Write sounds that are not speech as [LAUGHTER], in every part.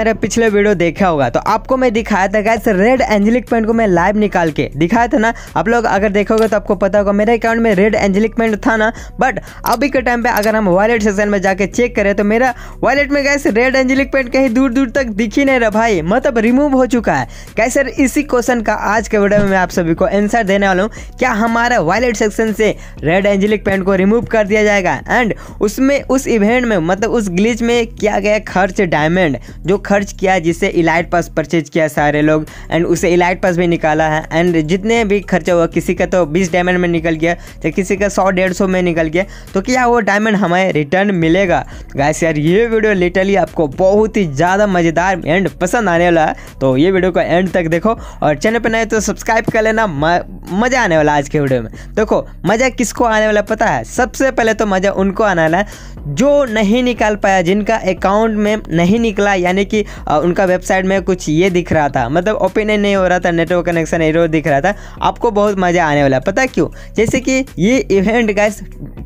मेरा पिछले वीडियो देखा होगा तो आपको मैं दिखाया था गैस रेड एंजलिक पेंट को मैं लाइव निकाल के दिखाया था ना। आप लोग अगर देखोगे तो आपको पता होगा, मेरे अकाउंट में रेड एंजलिक पेंट था ना बट अभी के टाइम पे अगर हम वॉलेट सेक्शन में जाके चेक करें तो मेरा वॉलेट में गैस रेड एंजलिक पेंट कहीं दूर दूर तक दिख ही नहीं रहा भाई मतलब रिमूव हो चुका है। कैसे इसी क्वेश्चन का आज के वीडियो में मैं आप सभी को आंसर देने वाला हूँ, क्या हमारा वॉलेट सेक्शन से रेड एंजलिक पेंट को रिमूव कर दिया जाएगा? एंड उसमें, उस इवेंट में मतलब उस ग्लिच में किया गया खर्च डायमंड जो खर्च किया जिससे इलाइट पास परचेज किया सारे लोग एंड उसे इलाइट पास भी निकाला है। एंड जितने भी खर्चा हुआ, किसी का तो बीस डायमंड में निकल गया तो किसी का सौ, डेढ़ सौ में निकल गया तो क्या वो डायमंड हमें रिटर्न मिलेगा? गैस यार, ये वीडियो लिटरली आपको बहुत ही ज़्यादा मज़ेदार एंड पसंद आने वाला है। तो ये वीडियो को एंड तक देखो, और चैनल पर नए तो सब्सक्राइब कर लेना मज़ा आने वाला आज के वीडियो में। देखो, मज़ा किसको आने वाला पता है? सबसे पहले तो मज़ा उनको आने वाला है, जो नहीं निकाल पाया, जिनका अकाउंट में नहीं निकला, यानी कि उनका वेबसाइट में कुछ ये दिख रहा था। मतलब ओपन नहीं हो रहा था, नेटवर्क कनेक्शन एरो दिख रहा था। आपको बहुत मज़ा आने वाला पता क्यों? जैसे कि ये इवेंट गैस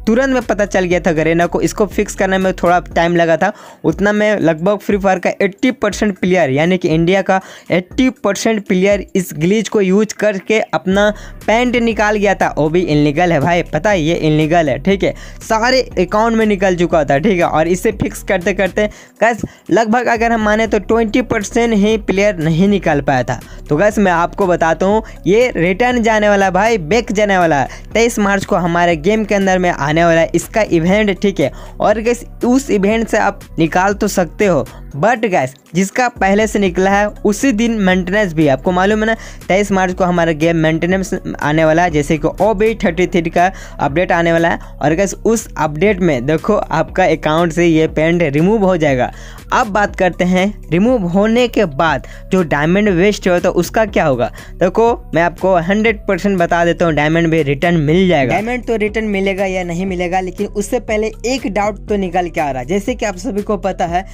तुरंत में पता चल गया था गरेना को। इसको फिक्स करने में थोड़ा टाइम लगा था। उतना में लगभग फ्री फायर का 80 परसेंट प्लेयर यानी कि इंडिया का 80 परसेंट प्लेयर इस ग्लीच को यूज़ करके अपना पैंट निकाल गया था। वो भी इनलीगल है भाई। पता है, ये इनलीगल है, ठीक है? सारे अकाउंट में निकल चुका था, ठीक है? और इसे फिक्स करते करते गैस लगभग अगर हम माने तो ट्वेंटी परसेंट ही प्लेयर नहीं निकाल पाया था। तो गैस मैं आपको बताता हूँ, ये रिटर्न जाने वाला भाई बेक जाने वाला तेईस मार्च को हमारे गेम के अंदर में आने वाला है। इसका इवेंट ठीक है। और गैस उस इवेंट से आप निकाल तो सकते हो बट गैस जिसका पहले से निकला है, उसी दिन मेंटेनेंस भी आपको मालूम है ना, तेईस मार्च को हमारा गेम मेंटेनेंस आने वाला है, जैसे कि ओ बी थर्टी थ्री का अपडेट आने वाला है। और गैस उस अपडेट में देखो, आपका अकाउंट से ये पेंट रिमूव हो जाएगा। अब बात करते हैं रिमूव होने के बाद जो डायमंड वेस्ट हो तो उसका क्या होगा? देखो, मैं आपको हंड्रेड परसेंट बता देता हूँ डायमंड भी रिटर्न मिल जाएगा। डायमंड तो रिटर्न मिलेगा या नहीं मिलेगा, लेकिन उससे पहले एक डाउट तो निकल के आ रहा है। जैसे कि आप सभी को पता है,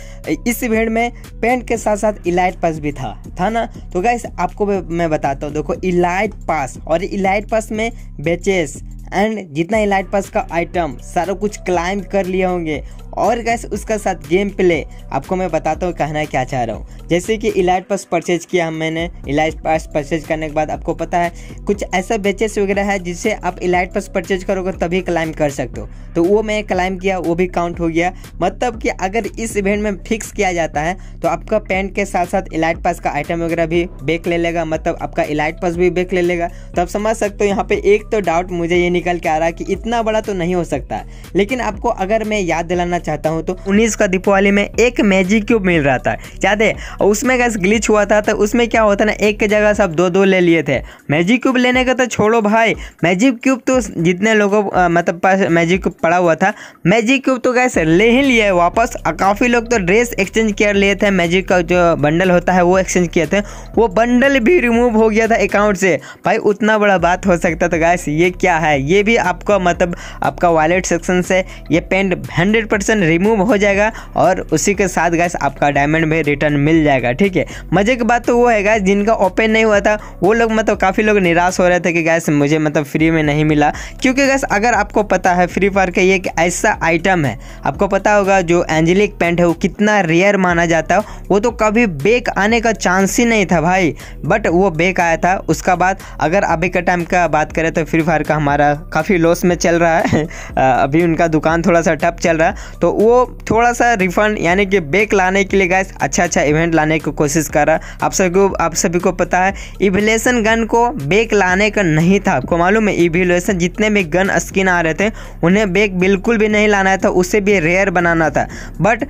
इस भीड़ में पेंट के साथ साथ इलाइट पास भी था था ना? तो गैस आपको मैं बताता हूँ। देखो, इलाइट पास और इलाइट पास में बेचेस एंड जितना इलाइट पास का आइटम सारा कुछ क्लाइम कर लिए होंगे। और गैस उसका साथ गेम प्ले आपको मैं बताता हूँ कहना क्या चाह रहा हूँ। जैसे कि इलाइट पास परचेज किया हम मैंने इलाइट पास परचेज करने के बाद आपको पता है, कुछ ऐसा बेचेस वगैरह है जिससे आप इलाइट पास परचेज करोगे तभी क्लाइम कर सकते हो। तो वो मैं क्लाइम किया, वो भी काउंट हो गया। मतलब कि अगर इस इवेंट में फिक्स किया जाता है तो आपका पेंट के साथ साथ इलाइट पास का आइटम वगैरह भी बेक ले लेगा। मतलब आपका इलाइट पास भी बेक ले लेगा। तो आप समझ सकते हो, यहाँ पे एक तो डाउट मुझे ये निकल के आ रहा है कि इतना बड़ा तो नहीं हो सकता। लेकिन आपको अगर मैं याद दिलाना चाहता हूँ तो उन्नीस का दीपावली में एक मैजिक क्यूब मिल रहा था। याद है? उसमें गैस ग्लिच हुआ था तो उसमें क्या होता ना, एक की जगह सब दो दो ले लिए थे। मैजिक क्यूब लेने का तो छोड़ो भाई। मैजिक क्यूब तो जितने लोगों मतलब पास मैजिक क्यूब पड़ा हुआ था मैजिक क्यूब तो गैस ले ही लिए। वापस काफ़ी लोग तो ड्रेस एक्सचेंज कर लिए थे। मैजिक का जो बंडल होता है, वो एक्सचेंज किए थे। वो बंडल भी रिमूव हो गया था अकाउंट से। भाई, उतना बड़ा बात हो सकता था गैस ये क्या है? ये भी आपका मतलब आपका वॉलेट सेक्शन से ये पेंट हंड्रेड परसेंट रिमूव हो जाएगा और उसी के साथ गैस आपका डायमंड भी रिटर्न मिल जाएगा, ठीक है? मज़े की बात तो वो है गैस जिनका ओपन नहीं हुआ था, वो लोग मतलब काफ़ी लोग निराश हो रहे थे कि गैस मुझे मतलब फ्री में नहीं मिला। क्योंकि गैस अगर आपको पता है फ्री फायर का ये एक ऐसा आइटम है, आपको पता होगा जो एंजेलिक पेंट है, वो कितना रेयर माना जाता है, वो तो कभी बेक आने का चांस ही नहीं था भाई। बट वो बेक आया था, उसका बाद अगर अभी का टाइम का बात करें तो फ्री फायर का हमारा काफ़ी लॉस में चल रहा है। [LAUGHS] अभी उनका दुकान थोड़ा सा टप चल रहा है। तो वो थोड़ा सा रिफंड यानी कि बेक लाने के लिए गैस अच्छा अच्छा इवेंट लाने की कोशिश कर रहा है। आप सभी को, आप सभी को पता है इविलेशन गन को बेक लाने का नहीं था। आपको मालूम है इविलेशन जितने भी गन स्किन आ रहे थे, उन्हें बेक बिल्कुल भी नहीं लाना था, उसे भी रेयर बनाना था। बट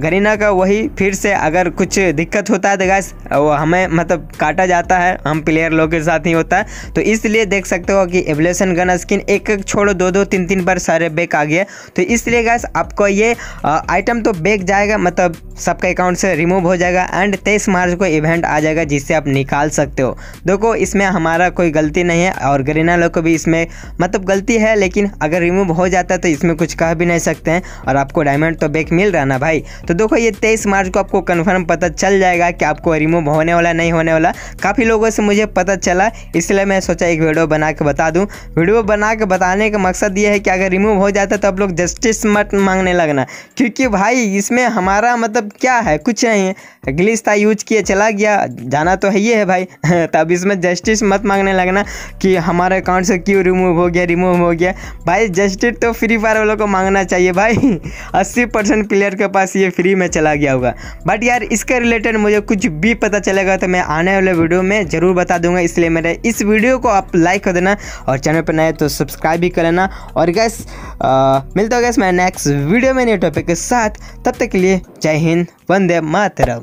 गरीना का वही फिर से अगर कुछ दिक्कत होता है तो गैस वो हमें मतलब काटा जाता है। हम प्लेयर लोग के साथ ही होता है। तो इसलिए देख सकते हो कि एवलेशन गन स्किन एक एक छोड़ो, दो दो, तीन तीन बार सारे बेक आ गए तो इसलिए गैस आपको ये आइटम तो बेक जाएगा मतलब सबका अकाउंट से रिमूव हो जाएगा एंड तेईस मार्च को इवेंट आ जाएगा जिससे आप निकाल सकते हो। देखो, इसमें हमारा कोई गलती नहीं है और गरीना लोग को भी इसमें मतलब गलती है, लेकिन अगर रिमूव हो जाता है तो इसमें कुछ कह भी नहीं सकते हैं और आपको डायमंड तो बेक मिल रहा ना भाई? तो देखो, ये तेईस मार्च को आपको कन्फर्म पता चल जाएगा कि आपको रिमूव होने वाला नहीं होने वाला काफ़ी लोगों से मुझे पता चला, इसलिए मैं सोचा एक वीडियो बना के बता दूँ। वीडियो बना के बताने का मकसद ये है कि अगर रिमूव हो जाता तो आप लोग जस्टिस मत मांगने लगना, क्योंकि भाई इसमें हमारा मतलब क्या है? कुछ नहीं है ग्लिच था यूज़ किए चला गया। जाना तो है ही है भाई। [LAUGHS] तब इसमें जस्टिस मत मांगने लगना कि हमारे अकाउंट से क्यों रिमूव हो गया रिमूव हो गया। भाई जस्टिस तो फ्री फायर वालों को मांगना चाहिए भाई। [LAUGHS] अस्सी परसेंट प्लेयर के पास ये फ्री में चला गया होगा। बट यार, इसके रिलेटेड मुझे कुछ भी पता चलेगा तो मैं आने वाले वीडियो में ज़रूर बता दूँगा। इसलिए मेरे इस वीडियो को आप लाइक कर देना और चैनल पर नए तो सब्सक्राइब भी कर लेना। और गैस मिलता होगा मैं नेक्स्ट वीडियो में न्यू टॉपिक के साथ। तब तक के लिए जय हिंद। वंदे मातरम